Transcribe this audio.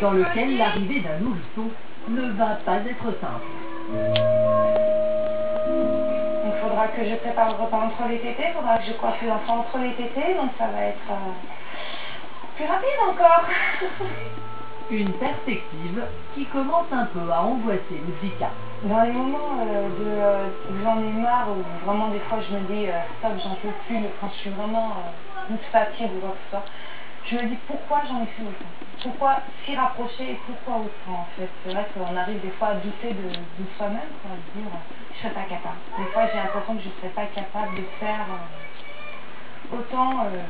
dans lequel l'arrivée d'un nourrisson ne va pas être simple. Il faudra que je prépare le repas entre les tétés, il faudra que je coiffe l'enfant entre les tétés, donc ça va être euh, plus rapide encore. Une perspective qui commence un peu à angoisser Ludvika. Dans les moments euh, de, euh, où j'en ai marre, où vraiment des fois je me dis euh, stop, j'en peux plus, quand je suis vraiment euh, une fatigue ou quoi que ce soit, je me dis pourquoi j'en ai fait autant Pourquoi s'y rapprocher et pourquoi autant en fait C'est vrai qu'on arrive des fois à douter de, soi-même, quoi, à dire je serais pas capable. Des fois j'ai l'impression que je serais pas capable de faire euh, autant. euh,